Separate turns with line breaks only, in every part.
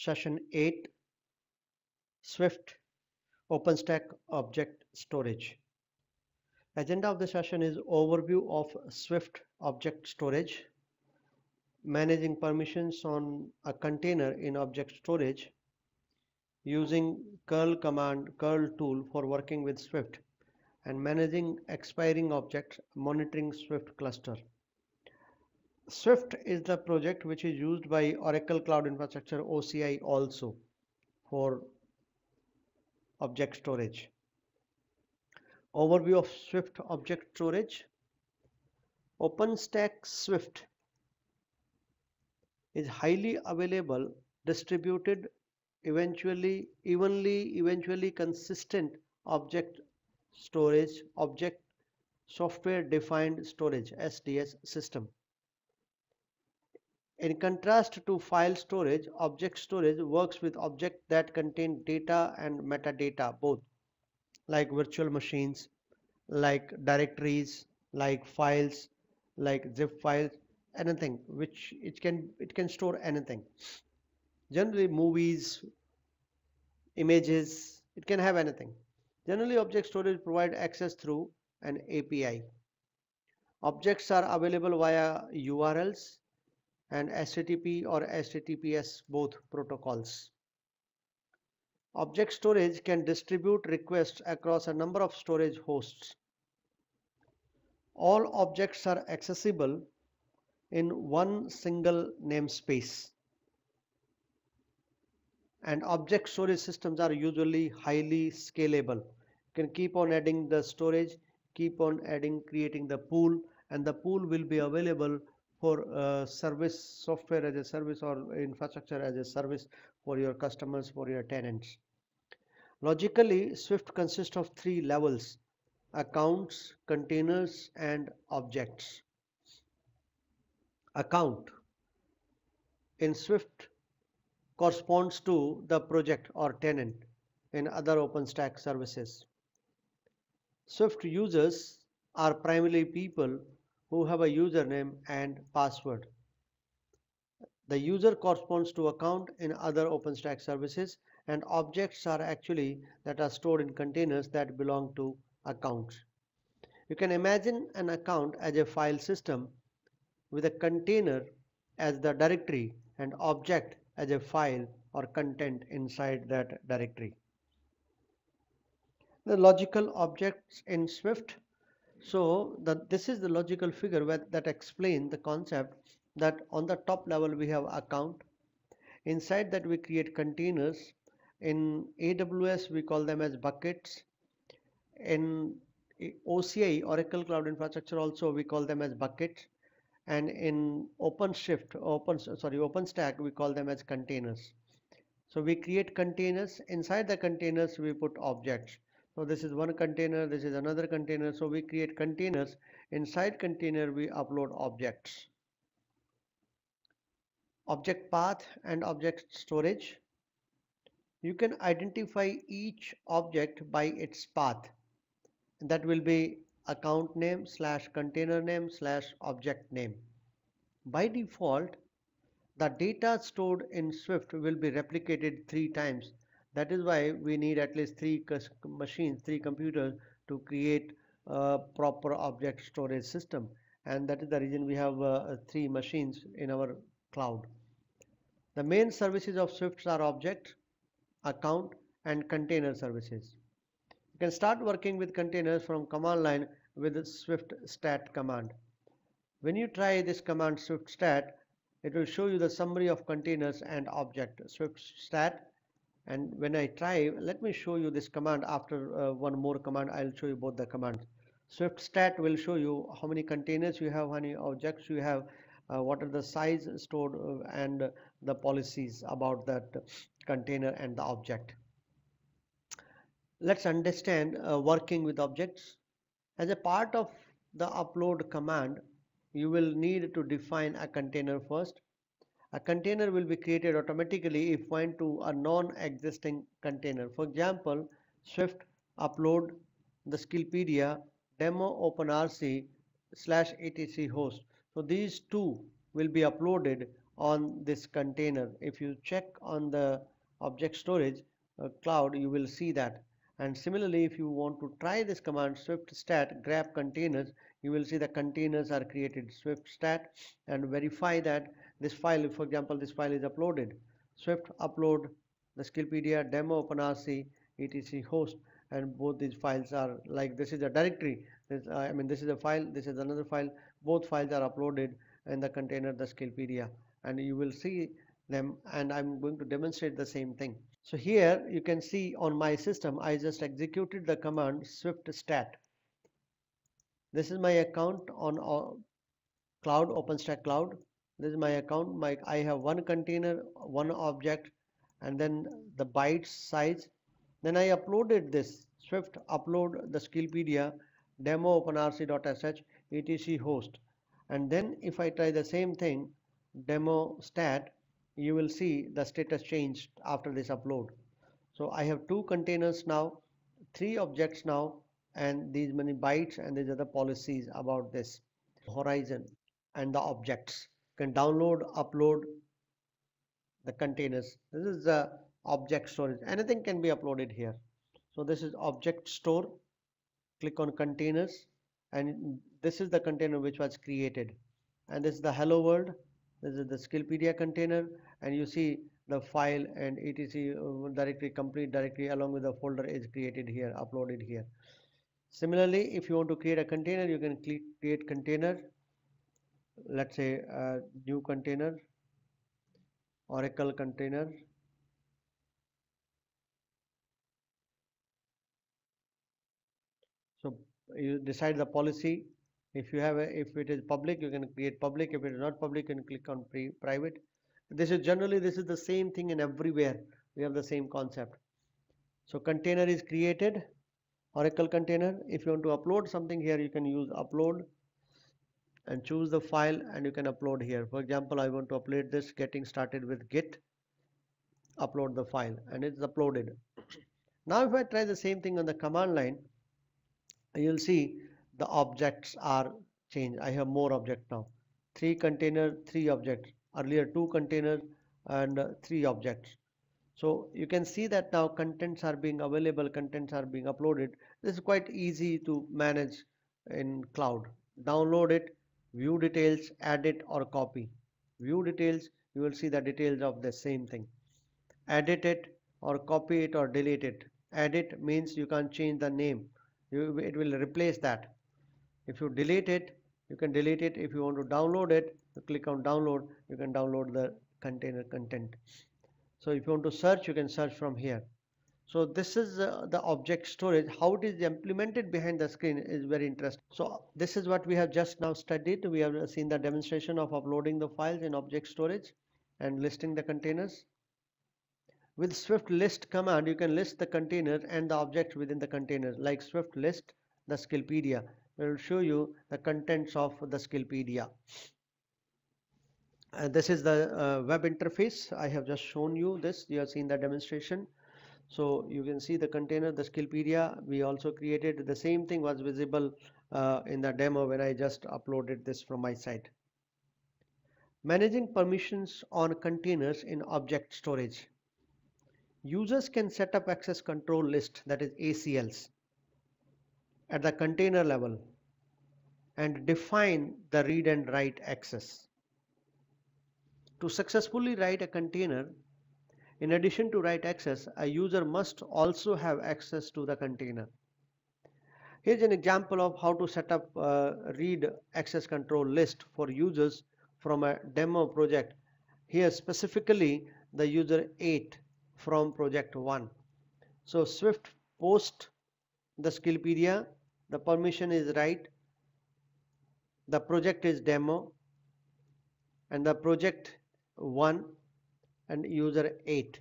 Session 8 Swift OpenStack Object Storage. Agenda of the session is overview of Swift Object Storage, managing permissions on a container in object storage using curl command curl tool for working with Swift and managing expiring objects monitoring Swift cluster. Swift is the project which is used by Oracle Cloud Infrastructure OCI also for object storage. Overview of Swift object storage. OpenStack Swift is highly available, distributed, eventually evenly, eventually consistent object storage, object software defined storage SDS system. In contrast to file storage, object storage works with objects that contain data and metadata both, like virtual machines, like directories, like files, like zip files, anything which it can it can store anything. Generally movies, images, it can have anything. Generally object storage provide access through an API. Objects are available via URLs and HTTP or HTTPS both protocols. Object storage can distribute requests across a number of storage hosts. All objects are accessible in one single namespace. And object storage systems are usually highly scalable. You can keep on adding the storage, keep on adding, creating the pool, and the pool will be available for uh, service software as a service or infrastructure as a service for your customers for your tenants. Logically swift consists of three levels accounts containers and objects. Account. In swift corresponds to the project or tenant. In other openstack services. Swift users are primarily people who have a username and password. The user corresponds to account in other OpenStack services and objects are actually that are stored in containers that belong to accounts. You can imagine an account as a file system with a container as the directory and object as a file or content inside that directory. The logical objects in Swift so this is the logical figure where, that explain the concept that on the top level we have account. Inside that we create containers. In AWS we call them as buckets. In OCI Oracle Cloud Infrastructure also we call them as buckets. And in OpenShift, Open sorry OpenStack we call them as containers. So we create containers. Inside the containers we put objects so this is one container this is another container. So we create containers. Inside container we upload objects. Object path and object storage. You can identify each object by its path. That will be account name slash container name slash object name. By default the data stored in Swift will be replicated three times that is why we need at least three machines three computers to create a proper object storage system. And that is the reason we have uh, three machines in our cloud. The main services of Swift are object account and container services. You can start working with containers from command line with the swift stat command. When you try this command swift stat it will show you the summary of containers and object. Swift stat and when I try let me show you this command. After uh, one more command I'll show you both the commands. Swift stat will show you how many containers you have how many objects you have uh, what are the size stored uh, and the policies about that container and the object. Let's understand uh, working with objects. As a part of the upload command you will need to define a container first a container will be created automatically if point to a non-existing container. For example, Swift upload the Skillpedia demo OpenRC slash etc host. So these two will be uploaded on this container if you check on the object storage uh, cloud you will see that and similarly if you want to try this command swift stat grep containers you will see the containers are created swift stat and verify that this file for example this file is uploaded. Swift upload the skillpedia demo openrc etc. host and both these files are like this is a directory. This, uh, I mean this is a file this is another file. Both files are uploaded in the container the skillpedia and you will see them and I'm going to demonstrate the same thing. So here you can see on my system I just executed the command swift stat. This is my account on uh, cloud OpenStack cloud this is my account. My I have one container one object and then the bytes size. Then I uploaded this Swift upload the Skillpedia demo openrc.sh etc host. And then if I try the same thing demo stat you will see the status changed after this upload. So I have two containers now three objects now and these many bytes and these are the policies about this horizon and the objects can download upload the containers. This is the object storage. Anything can be uploaded here. So this is object store. Click on containers and this is the container which was created. And this is the hello world. This is the skillpedia container. And you see the file and etc uh, directory complete directory along with the folder is created here uploaded here. Similarly if you want to create a container you can click create container let's say a new container oracle container. So you decide the policy. If you have a, if it is public you can create public. If it is not public you can click on pre private. This is generally this is the same thing in everywhere. We have the same concept. So container is created oracle container. If you want to upload something here you can use upload and choose the file and you can upload here. For example i want to upload this getting started with git. Upload the file and it's uploaded. Now if i try the same thing on the command line you'll see the objects are changed. I have more object now. Three container three objects earlier two containers and three objects. So you can see that now contents are being available contents are being uploaded. This is quite easy to manage in cloud. Download it view details edit or copy. View details you will see the details of the same thing. Edit it or copy it or delete it. Edit means you can change the name. You, it will replace that. If you delete it you can delete it. If you want to download it click on download. You can download the container content. So if you want to search you can search from here so this is uh, the object storage how it is implemented behind the screen is very interesting so this is what we have just now studied we have seen the demonstration of uploading the files in object storage and listing the containers with swift list command, you can list the container and the object within the container like swift list the Skillpedia. It will show you the contents of the Skillpedia. Uh, this is the uh, web interface. I have just shown you this. You have seen the demonstration. So you can see the container, the Skillpedia. We also created the same thing was visible uh, in the demo when I just uploaded this from my site. Managing permissions on containers in object storage users can set up access control list that is ACLs at the container level and define the read and write access. To successfully write a container, in addition to write access, a user must also have access to the container. Here's an example of how to set up a read access control list for users from a demo project. Here specifically the user 8 from project 1 so swift post the skillpedia the permission is right the project is demo and the project 1 and user 8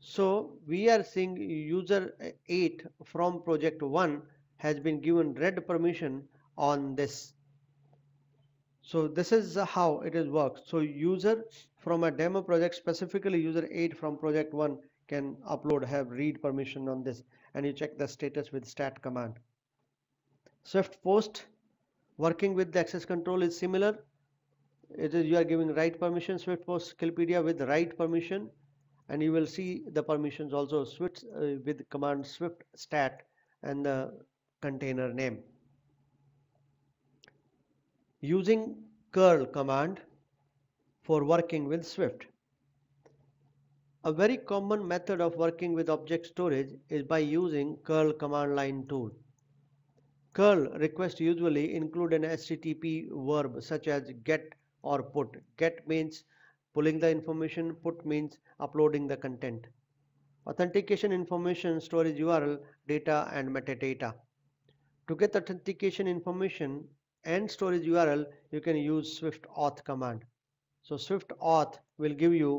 so we are seeing user 8 from project 1 has been given read permission on this. So this is how it is works so user from a demo project specifically user 8 from project 1 can upload have read permission on this. And you check the status with stat command. Swift post working with the access control is similar it is you are giving write permission swift post skillpedia with write permission and you will see the permissions also swift uh, with command swift stat and the container name. Using curl command for working with swift. A very common method of working with object storage is by using curl command line tool. Curl requests usually include an http verb such as get or put. Get means pulling the information put means uploading the content. Authentication information storage url data and metadata. To get authentication information and storage url you can use swift auth command. So swift auth will give you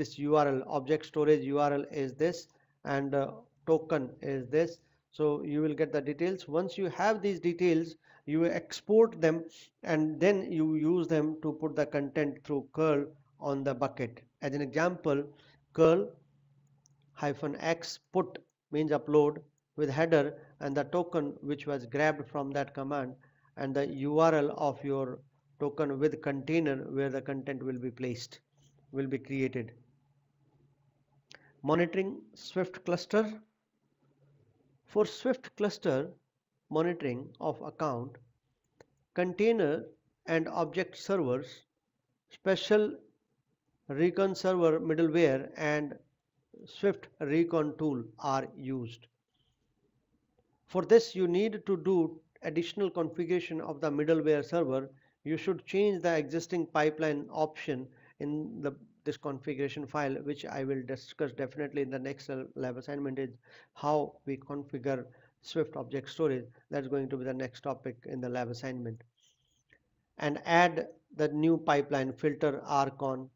this url object storage url is this and uh, token is this so you will get the details. Once you have these details you export them and then you use them to put the content through curl on the bucket. As an example curl hyphen x put means upload with header and the token which was grabbed from that command and the url of your token with container where the content will be placed will be created. Monitoring swift cluster for swift cluster monitoring of account, container and object servers, special recon server middleware and Swift recon tool are used. For this you need to do additional configuration of the middleware server. You should change the existing pipeline option in the this configuration file which I will discuss definitely in the next lab assignment is how we configure Swift object storage. That's going to be the next topic in the lab assignment. And add the new pipeline filter rcon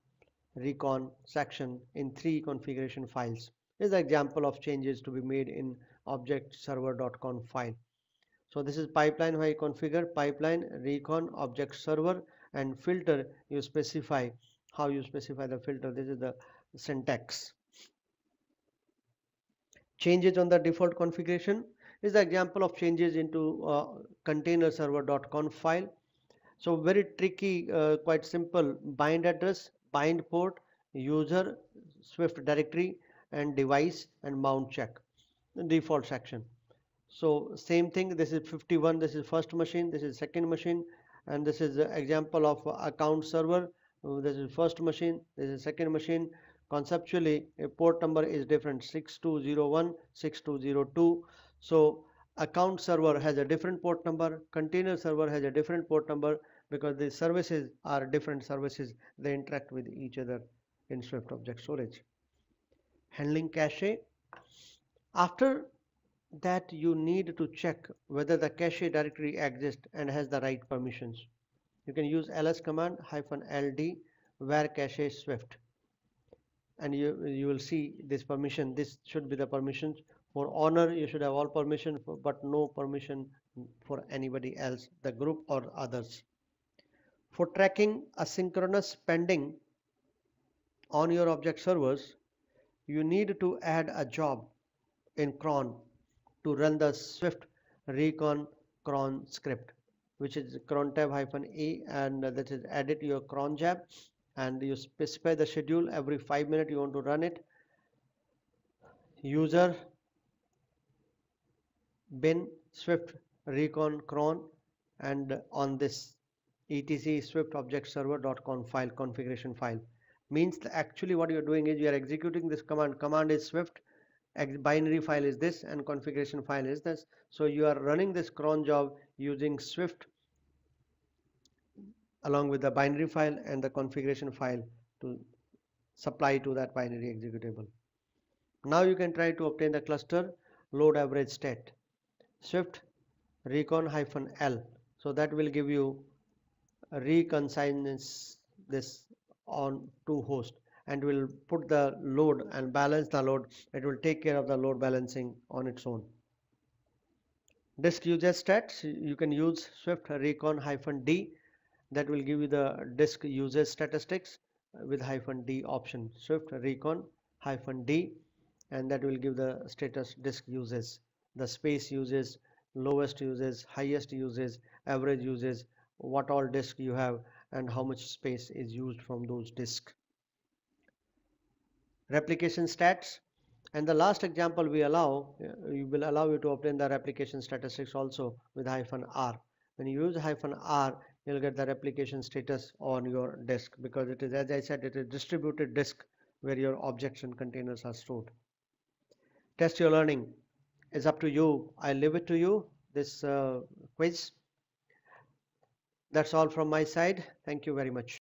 recon section in three configuration files. This is the example of changes to be made in object server.conf file. So this is pipeline how you configure pipeline recon object server and filter you specify how you specify the filter. This is the syntax. Changes on the default configuration is the example of changes into uh, container server.conf file. So very tricky, uh, quite simple bind address, bind port, user, Swift directory and device and mount check the default section. So same thing this is 51 this is first machine this is second machine and this is the example of account server this is first machine this is second machine conceptually a port number is different 6201 6202 so account server has a different port number, container server has a different port number because the services are different services. They interact with each other in Swift Object Storage. Handling cache. After that you need to check whether the cache directory exists and has the right permissions. You can use ls command hyphen ld var cache swift. And you you will see this permission. This should be the permissions for honor. You should have all permission for, but no permission for anybody else the group or others. For tracking asynchronous pending on your object servers you need to add a job in cron to run the swift recon cron script which is cron tab hyphen e and that is added to your cron job and you specify the schedule. Every five minutes you want to run it. User bin swift recon cron and on this etc swift object server.conf file configuration file. Means actually what you're doing is you are executing this command. Command is swift. Binary file is this and configuration file is this. So you are running this cron job using swift along with the binary file and the configuration file to supply to that binary executable. Now you can try to obtain the cluster load average state swift recon hyphen l. So that will give you reconsigns this on to host and will put the load and balance the load. It will take care of the load balancing on its own. Disk usage stats you can use swift recon hyphen d that will give you the disk usage statistics with hyphen d option swift recon hyphen d and that will give the status disk uses the space uses lowest uses highest uses average uses what all disk you have and how much space is used from those disk Replication stats and the last example we allow, uh, we will allow you to obtain the replication statistics also with hyphen R. When you use hyphen R, you'll get the replication status on your disk because it is, as I said, it is distributed disk where your objects and containers are stored. Test your learning is up to you. I leave it to you, this uh, quiz. That's all from my side. Thank you very much.